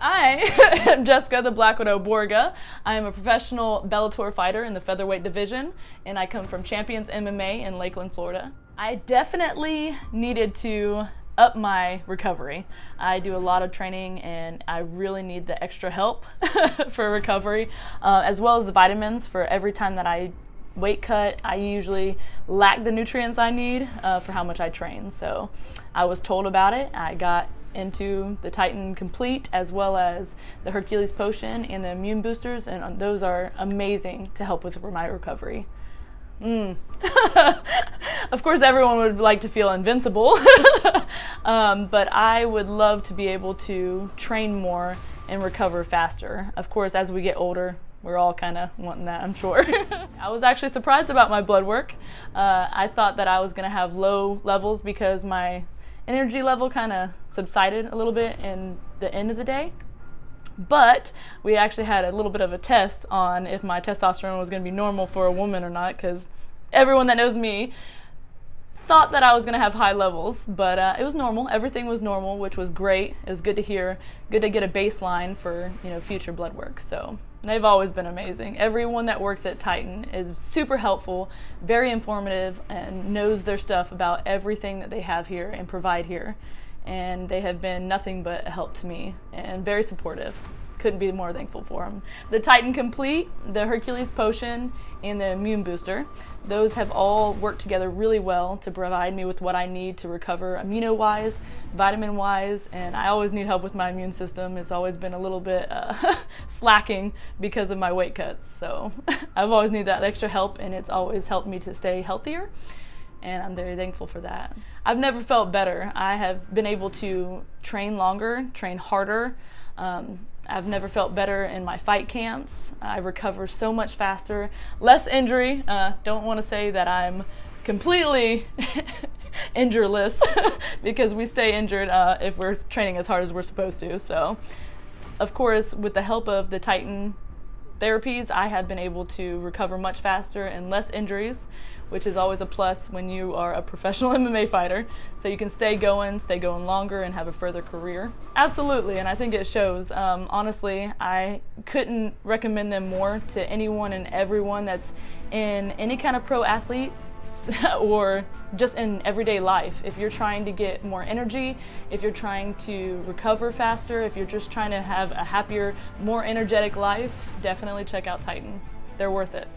I am Jessica the Black Widow Borga. I am a professional Bellator fighter in the featherweight division, and I come from Champions MMA in Lakeland, Florida. I definitely needed to up my recovery. I do a lot of training and I really need the extra help for recovery, uh, as well as the vitamins for every time that I weight cut. I usually lack the nutrients I need uh, for how much I train. So I was told about it. I got into the Titan Complete as well as the Hercules Potion and the immune boosters, and those are amazing to help with my recovery. Mm. of course, everyone would like to feel invincible, um, but I would love to be able to train more and recover faster. Of course, as we get older, we're all kind of wanting that, I'm sure. I was actually surprised about my blood work. Uh, I thought that I was going to have low levels because my energy level kind of subsided a little bit in the end of the day. But we actually had a little bit of a test on if my testosterone was going to be normal for a woman or not, because everyone that knows me thought that I was going to have high levels, but uh, it was normal. Everything was normal, which was great. It was good to hear, good to get a baseline for you know future blood work. So they've always been amazing. Everyone that works at Titan is super helpful, very informative, and knows their stuff about everything that they have here and provide here and they have been nothing but a help to me and very supportive. Couldn't be more thankful for them. The Titan Complete, the Hercules Potion, and the Immune Booster, those have all worked together really well to provide me with what I need to recover amino wise, vitamin wise, and I always need help with my immune system. It's always been a little bit uh, slacking because of my weight cuts. So I've always needed that extra help, and it's always helped me to stay healthier and I'm very thankful for that. I've never felt better. I have been able to train longer, train harder. Um, I've never felt better in my fight camps. I recover so much faster, less injury. Uh, don't want to say that I'm completely injureless because we stay injured uh, if we're training as hard as we're supposed to. So, of course, with the help of the Titan therapies, I have been able to recover much faster and less injuries, which is always a plus when you are a professional MMA fighter. So you can stay going, stay going longer, and have a further career. Absolutely, and I think it shows. Um, honestly, I couldn't recommend them more to anyone and everyone that's in any kind of pro athlete or just in everyday life. If you're trying to get more energy, if you're trying to recover faster, if you're just trying to have a happier, more energetic life, definitely check out Titan. They're worth it.